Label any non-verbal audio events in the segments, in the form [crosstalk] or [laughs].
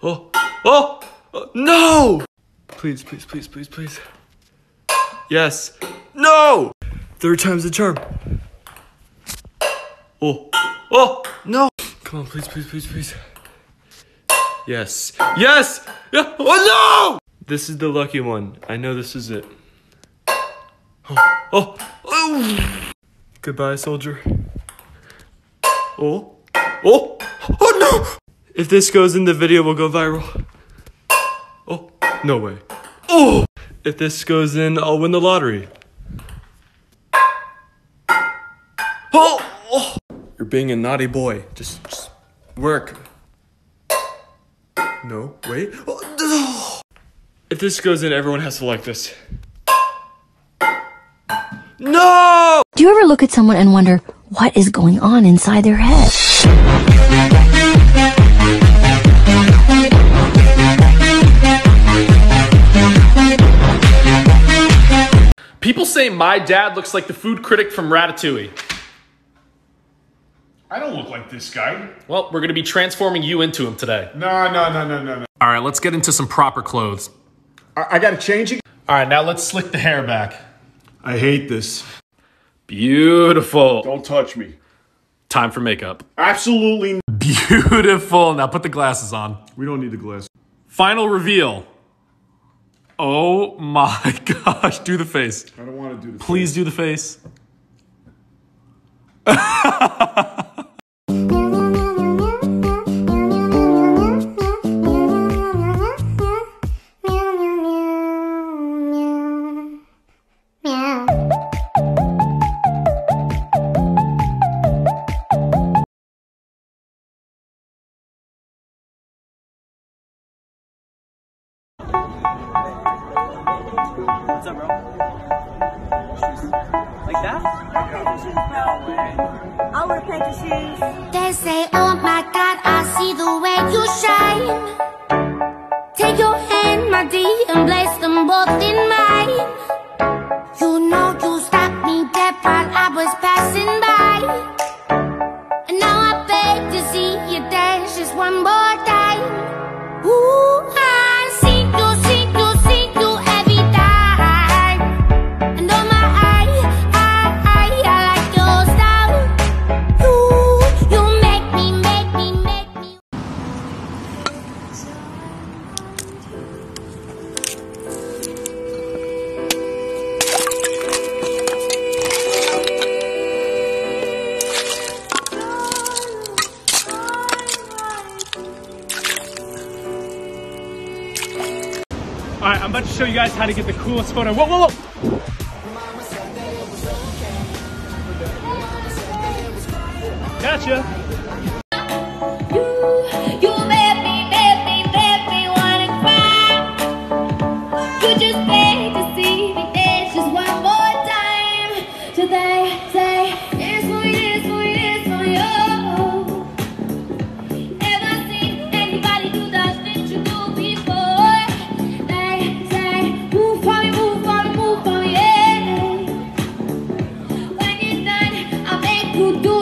Oh, oh, oh, no! Please, please, please, please, please. Yes. No! Third time's the charm. Oh, oh, no! Come on, please, please, please, please. Yes. Yes! Yeah. Oh no! This is the lucky one. I know this is it. Oh, oh, oh. Goodbye, soldier. Oh, oh, oh no! If this goes in the video, we'll go viral. Oh, no way. Oh! If this goes in, I'll win the lottery. Oh! oh. You're being a naughty boy. Just, just work. No, wait. Oh. If this goes in, everyone has to like this. No! Do you ever look at someone and wonder what is going on inside their head? People say my dad looks like the food critic from Ratatouille. I don't look like this guy. Well, we're going to be transforming you into him today. No, no, no, no, no, no. All right, let's get into some proper clothes. I, I gotta change it. All right, now let's slick the hair back. I hate this. Beautiful. Don't touch me. Time for makeup. Absolutely. Beautiful. Now put the glasses on. We don't need the glass. Final reveal. Oh my [laughs] gosh. Do the face. I don't want to do this. Please do the face. [laughs] [laughs] What's up, bro? Like that? I'll wear paper shoes. They say, oh my God, I see the way you shine. Take your hand, my dear, and place them both in mine. You know you stopped me dead while I was passing by. Show you guys how to get the coolest photo. Whoa, whoa, whoa. Gotcha. I'll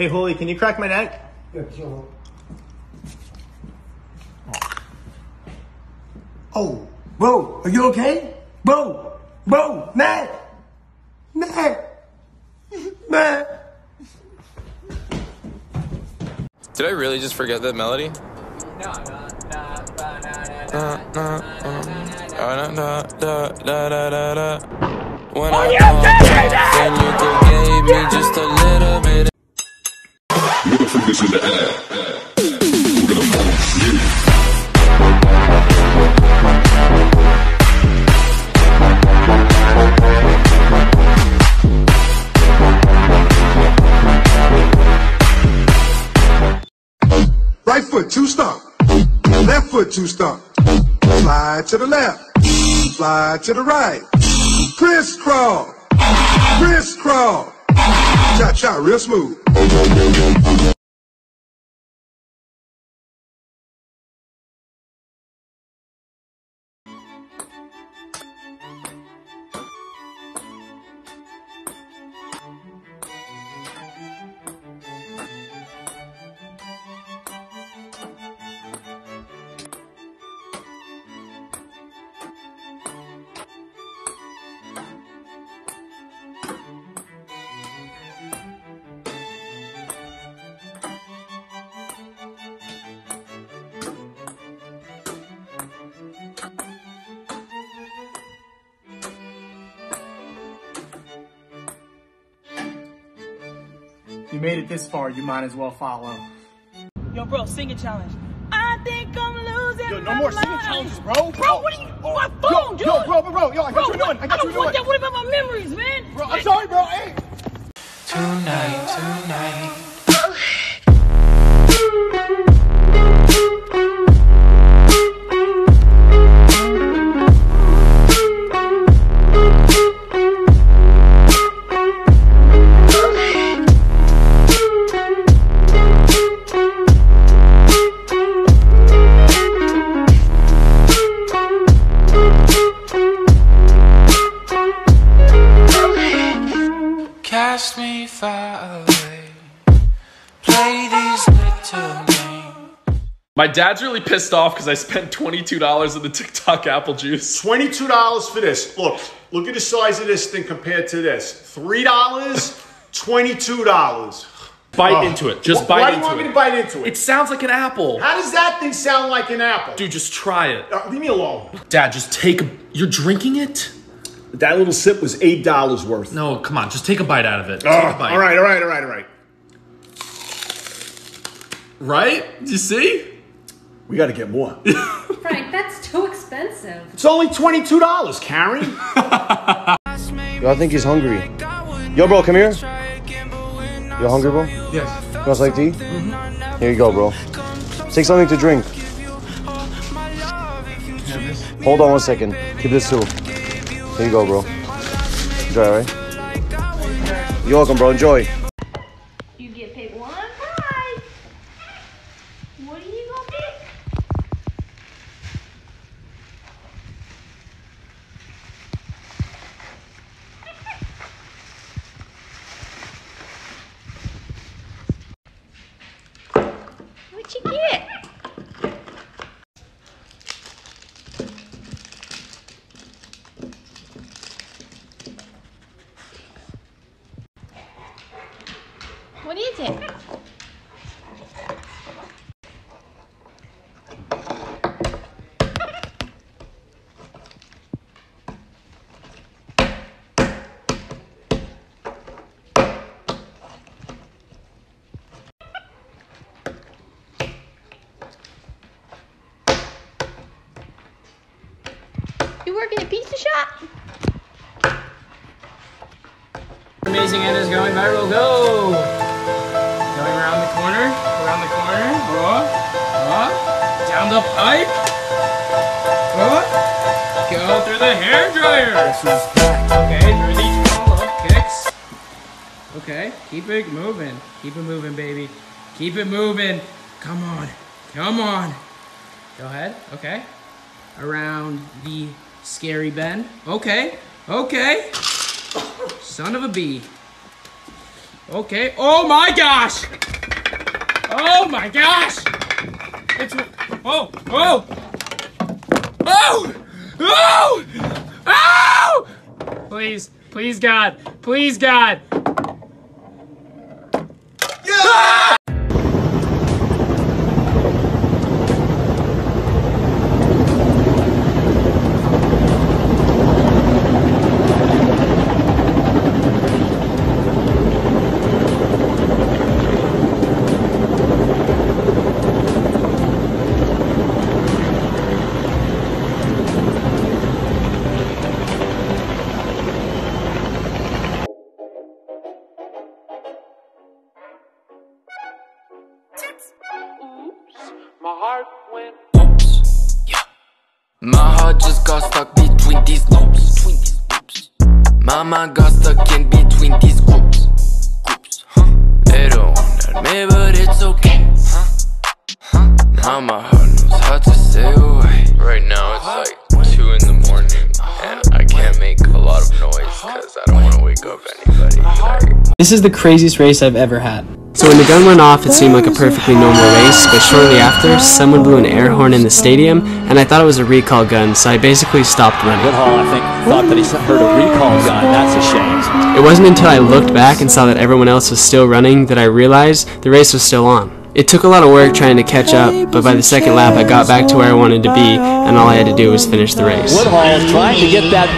Hey, Holy, can you crack my neck? Oh. oh, bro, are you okay? Bro, bro, man, man, man. Did I really just forget that melody? [laughs] When I oh, called then you gave me just a little bit. Right foot, two stomp. Left foot, two stomp. Slide to the left. Slide to the right. Crisscross. Crisscross. Cha cha, real smooth. You made it this far, you might as well follow. Yo, bro, sing a challenge. I think I'm losing Yo, no my more singing challenges, bro. Bro, what are you? Oh, my oh. phone, dude. Yo, bro, bro, bro, yo, I got Bro, you doing. I got don't you doing. want that. What about my memories, man? Bro, I'm sorry, bro. Hey. Tonight, tonight. Cast me far away. Play these little games. My dad's really pissed off because I spent $22 on the TikTok apple juice. Twenty-two dollars for this. Look, look at the size of this thing compared to this. Three dollars, twenty-two dollars. Bite into it. Just Wh- bite Why do you want it. me to bite into it? It sounds like an apple. How does that thing sound like an apple? Dude, just try it. Uh, leave me alone. Dad, just take a. You're drinking it? That little sip was eight dollars worth. No, come on. Just take a bite out of it. Take a bite. all right, all right, all right, all right. Right? Do you see? We got to get more. [laughs] Frank, that's too expensive. it's only twenty-two dollars, Karen. [laughs] Yo, I think he's hungry. Yo, bro, come here. You hungry, bro? Yes. You want something to eat? Mm-hmm. Here you go, bro. Take something to drink. Hold on one second. Keep this too. Here you go, bro. Enjoy, all right? You're welcome, bro. Enjoy. The pipe. Whoa. Go through the hair dryer. Okay, through these roll-up kicks. Okay, keep it moving. Keep it moving, baby. Keep it moving. Come on. Come on. Go ahead. Okay. Around the scary bend. Okay. Okay. Son of a bee. Okay. Oh my gosh! Oh my gosh! It's oh oh oh! Oh! Oh! Please, please, God, please, God. My heart went oops. Yeah. My heart just got stuck between these loops. Between these loops. My mind got stuck in between these groups. Groups. Huh? They don't want me, but it's okay. Huh? Huh? Now my heart knows how to stay away. Right now it's like two in the morning, and I can't make a lot of noise because I don't want to wake up anybody. Like, This is the craziest race I've ever had. So when the gun went off, it seemed like a perfectly normal race, but shortly after, someone blew an air horn in the stadium, and I thought it was a recall gun, so I basically stopped running. Woodhall, I think, thought that he heard a recall gun. That's a shame. It wasn't until I looked back and saw that everyone else was still running that I realized the race was still on. It took a lot of work trying to catch up, but by the second lap I got back to where I wanted to be, and all I had to do was finish the race. Woodhall is trying to get that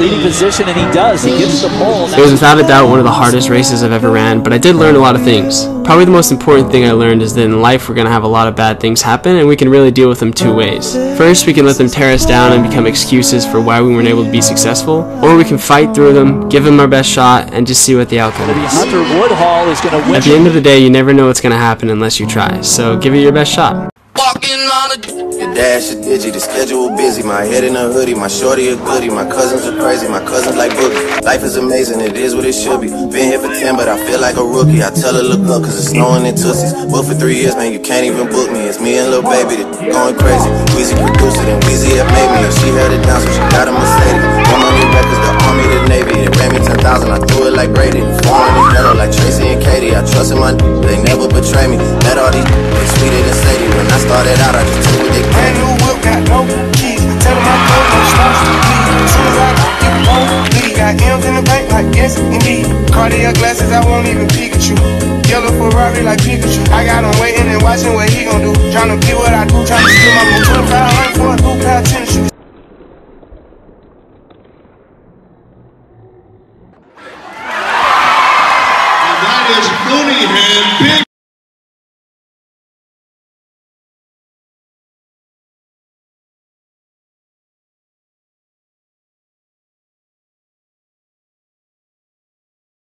leading position, and he does. He gets the pole. It was without a doubt one of the hardest races I've ever ran, but I did learn a lot of things. Probably the most important thing I learned is that in life we're gonna have a lot of bad things happen, and we can really deal with them two ways. First, we can let them tear us down and become excuses for why we weren't able to be successful, or we can fight through them, give them our best shot, and just see what the outcome is. Hunter Woodhall is going to win. At the end of the day, you never know what's gonna happen unless you try, so give it your best shot. Your dash is digi, the schedule busy. My head in a hoodie, my shorty a goodie. My cousins are crazy, my cousins like boogie. Life is amazing, it is what it should be. Been here for 10, but I feel like a rookie. I tell her look up, cause it's snowing in Tussies. But for three years, man, you can't even book me. It's me and Lil Baby that going crazy. Weezy produced it, and Weezy had made me. And she held it down, so she got a